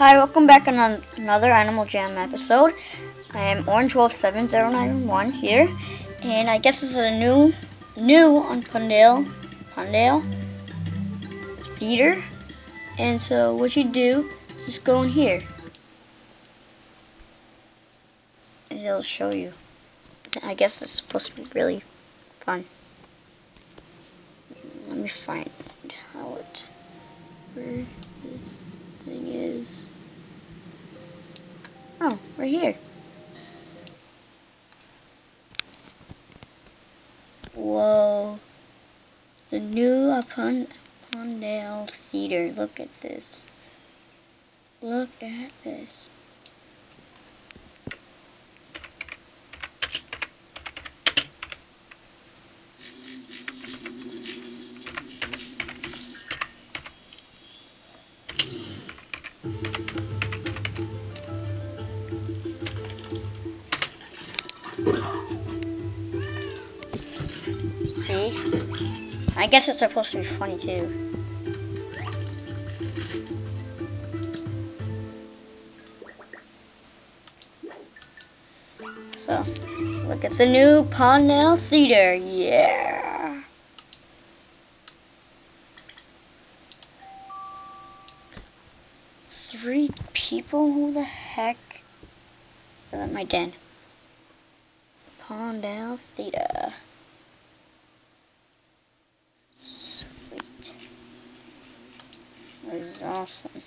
Hi, welcome back on another Animal Jam episode. I am Orange Wolf 70911 here, and I guess this is a new, new Appondale, Pundale Theater. And so what you do is just go in here, and it'll show you. I guess it's supposed to be really fun. Let me find how it where this thing is. Right here. Whoa. The new Upon Pondale Theater. Look at this. Look at this. See? I guess it's supposed to be funny too. So, look at the new Pondale Theater. Yeah. Three people? Who the heck? Is that my den? Pondale Theta. Sweet. That is awesome.